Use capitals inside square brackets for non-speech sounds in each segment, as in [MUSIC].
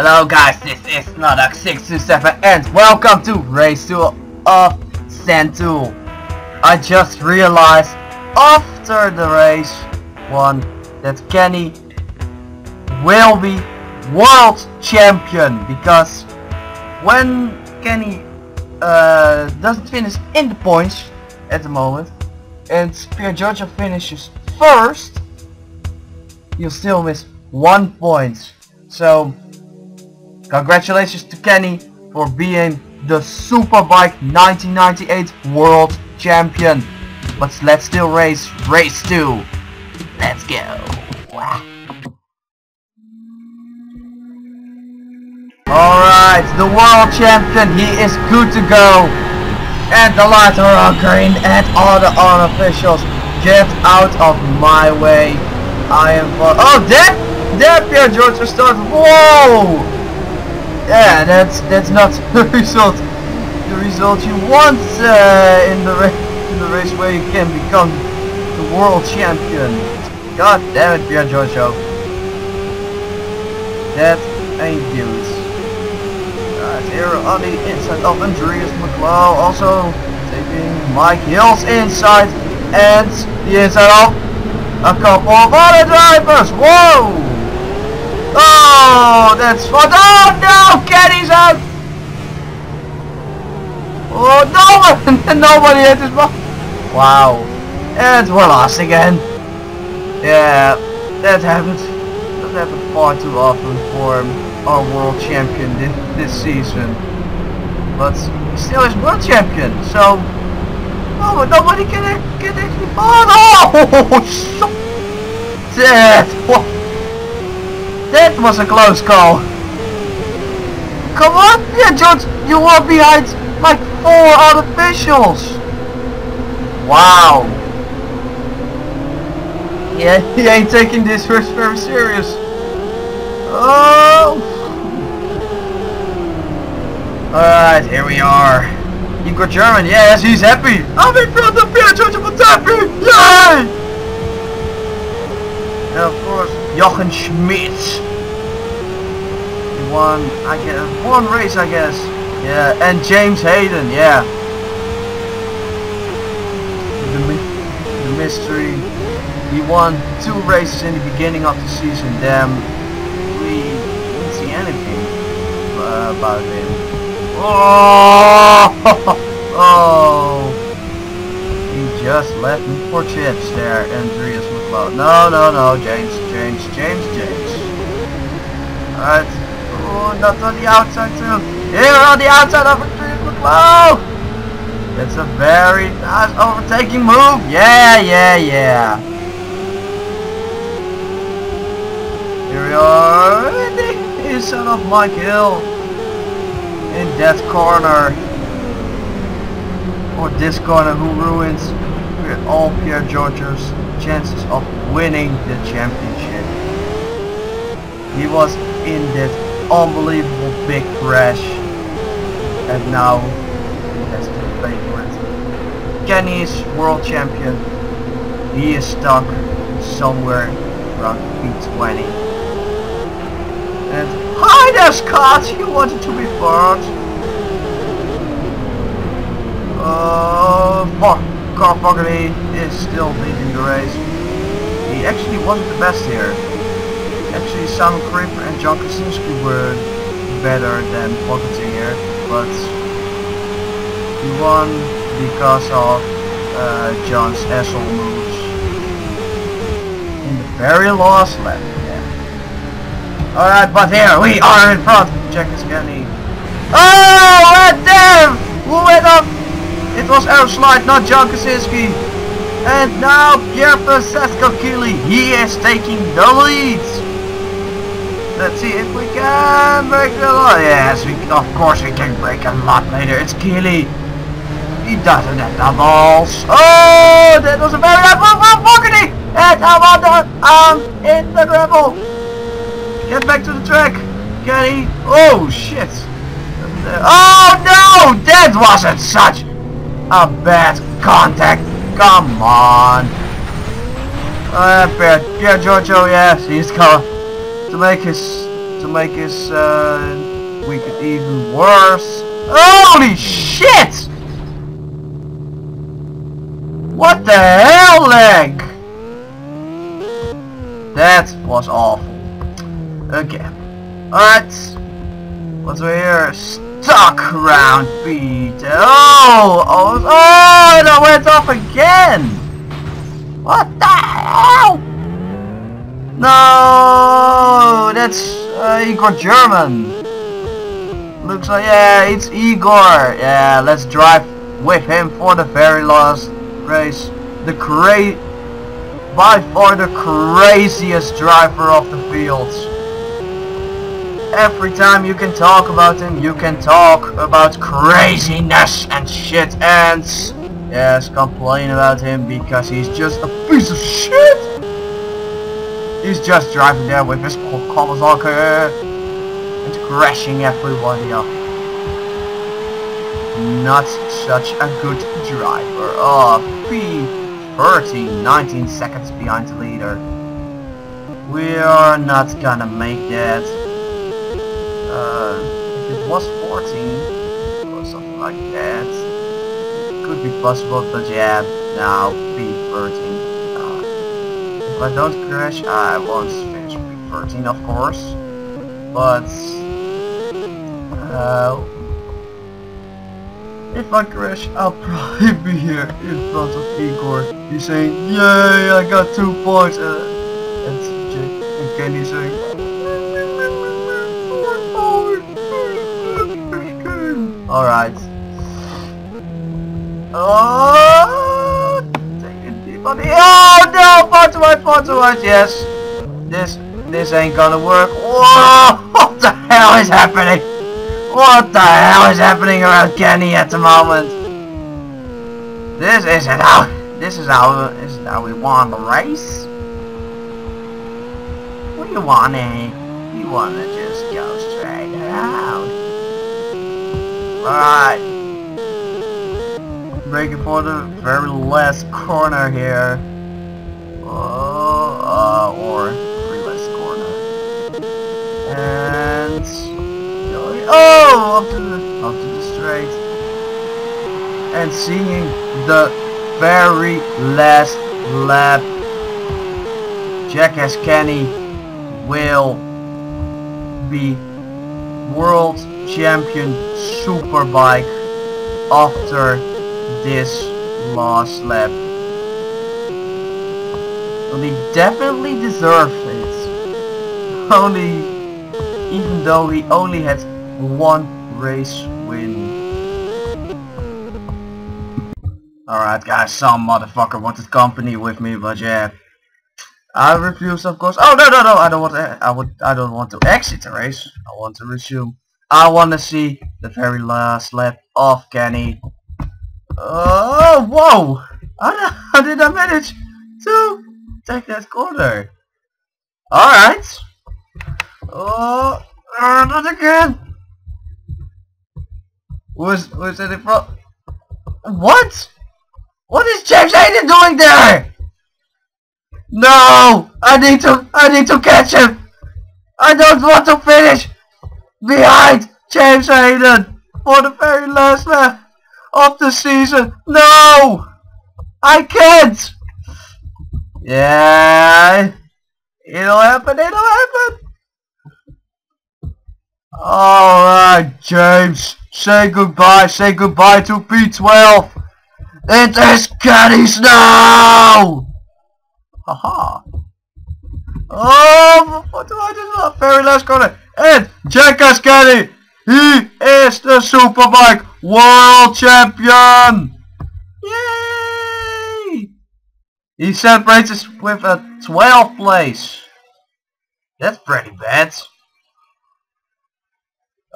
Hello guys, this is Snodog627 and welcome to Race to of Sentul. I just realized after the race one that Kenny will be world champion because when Kenny uh, doesn't finish in the points at the moment and Pierre Giorgio finishes first, you'll still miss one point. So Congratulations to Kenny for being the Superbike 1998 World Champion. But let's still race race 2. Let's go. Alright, the World Champion, he is good to go. And the lights are on green and all the unofficials get out of my way. I am for- Oh, there! There Pierre George started. Whoa! Yeah, that's that's not [LAUGHS] the result. The result you want uh, in the in the race where you can become the world champion. God damn it, Pierre Giorgio. That ain't dudes. Right, here on the inside of Andreas McLeod, also taking Mike Hill's inside and the inside of a couple of other drivers. Whoa! Oh, that's what. Oh no, Kenny's out. Oh, no [LAUGHS] nobody hit his ball. Wow, and we're lost again. Yeah, that happens. That happens far too often for our world champion this, this season. But still is world champion, so oh, but nobody can can actually. Oh no! [LAUGHS] So, that what? That was a close call. Come on, yeah, George, you are behind like four other officials. Wow. Yeah, he ain't taking this first very serious. Oh. Alright, here we are. You Igor German, yes, he's happy. I'm in front of Pierre George happy. Yay! And of course, Jochen Schmidt. He won, I guess, one race, I guess. Yeah, and James Hayden, yeah. The, the mystery. He won two races in the beginning of the season. Damn, we didn't see anything about him. [LAUGHS] Oh, oh. Just left me for chips there, Andreas McLeod. No, no, no, James, James, James, James. Alright. Oh, not on the outside too. Here on the outside of Andreas McLeod. It's a very nice overtaking move. Yeah, yeah, yeah. Here we are. [LAUGHS] The inside of Mike Hill. In that corner. Or this corner who ruins all Pierre George's chances of winning the championship. He was in that unbelievable big crash and now he has to for it. Kenny is world champion. He is stuck somewhere around P20. And hi there Scott! You wanted to be first. Uh, Carl Fogarty is still leading the race. He actually wasn't the best here. Actually, Simon Crafar and John Kocinski were better than Fogarty here, but he won because of uh, John's asshole moves in the very last lap. Yeah. Alright, but here we are in front. Check this Kenny. Oh, damn! Who went up? It was Aaron Slight, not John Kocinski. And now Pierfrancesco Chili, he is taking the lead. Let's see if we can break the law. Yes, we, of course we can break a lot later. It's Chili. He doesn't have the balls. Oh, that was a very nice move from Fogarty. And I'm on the, um, in the gravel. Get back to the track. Can he? Oh, shit. Oh, no, that wasn't such a bad contact. Come on. Uh, Pierre, Pierre Giorgio, yes, he's going to make his to make his uh, even worse. Holy shit! What the hell, leg? That was awful. Again. Alright. What's we here? Stuck around beat. Oh! Oh! Oh! That went off again! What the hell? No! That's uh, Igor German. Looks like, yeah, it's Igor. Yeah, let's drive with him for the very last race. The cra by far the craziest driver of the field. Every time you can talk about him, you can talk about craziness and shit and yes, complain about him because he's just a piece of shit. He's just driving there with his Kawasaki and crashing everybody up. Not such a good driver. Oh, P13, 19 seconds behind the leader. We are not gonna make that. It was 14 or something like that, could be possible, but yeah, now P13. Uh, if I don't crash, I won't finish P13 of course, but uh, if I crash, I'll [LAUGHS] probably be here in front of Igor. He's saying, yay, I got two points. Uh, and, and Kenny saying, Alright. Oh, take it deep on the. Oh no! Far too much, far too much. Yes. This, this ain't gonna work. Whoa! What the hell is happening? What the hell is happening around Kenny at the moment? This isn't how. This is how. This is how we won the race. What do you want, eh? You wanna just go straight around? Alright. Breaking for the very last corner here. Oh, uh, or last corner. And oh, up to the up to the straight. And seeing the very last lap, Jackass Kenny will be world champion superbike after this last lap. Well, he definitely deserved it. [LAUGHS] Only, even though he only had one race win. Alright guys, some motherfucker wanted company with me, but yeah. I refuse of course. Oh no no no I don't want to I would I don't want to exit the race. I want to resume. I want to see the very last lap of Kenny. Oh, whoa! How, did I manage to take that corner? Alright. Oh, not again. Was was it in front? What? What is James Hayden doing there? No! I need to I need to catch him! I don't want to finish! Behind James Hayden for the very last lap of the season. No! I can't! Yeah, it'll happen, it'll happen. Alright, James, say goodbye, say goodbye to P12. It is Kenny's now! Haha. Oh, what do I do? Very last corner. And Jack Ascari, he is the Superbike World Champion! Yay! He celebrates with a 12th place. That's pretty bad.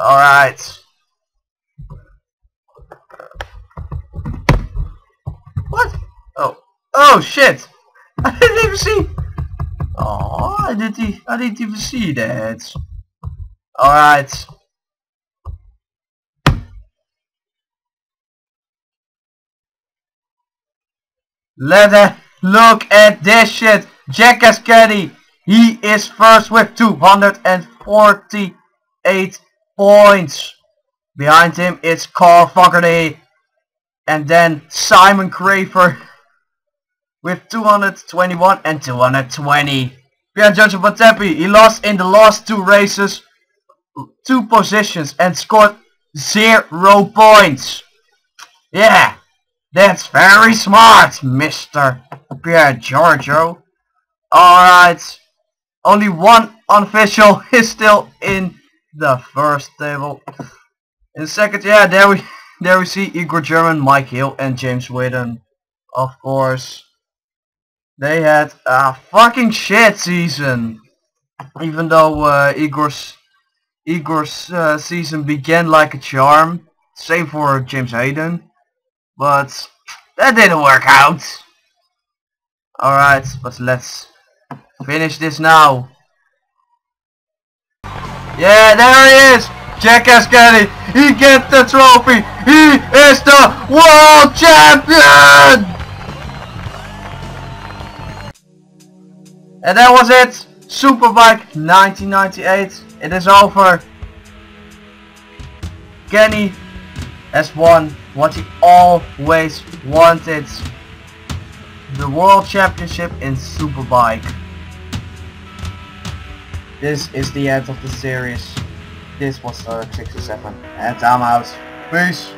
Alright. What? Oh. Oh shit! I didn't even see. Oh, I didn't. I didn't even see that. Alright. Let's look at this shit. Jack Ascari. He is first with 248 points. Behind him it's Carl Fogarty. And then Simon Crafar [LAUGHS] with 221 and 220. Behind Joshua Patepi, he lost in the last two races two positions and scored zero points. Yeah, that's very smart, Mr. Pierre Giorgio. Alright, only one unofficial [LAUGHS] is still in the first table. In second, yeah, there we [LAUGHS] there we see Igor German, Mike Hill, and James Whitten. Of course, they had a fucking shit season. Even though uh, Igor's Igor's uh, season began like a charm, same for James Hayden, but that didn't work out. Alright, but let's finish this now. Yeah, there he is! Jack Ascari, he gets the trophy! He is the world champion! And that was it! Superbike 1998. It is over. Kenny has won what he always wanted. The World Championship in Superbike. This is the end of the series. This was Star 67 and I'm out. Peace.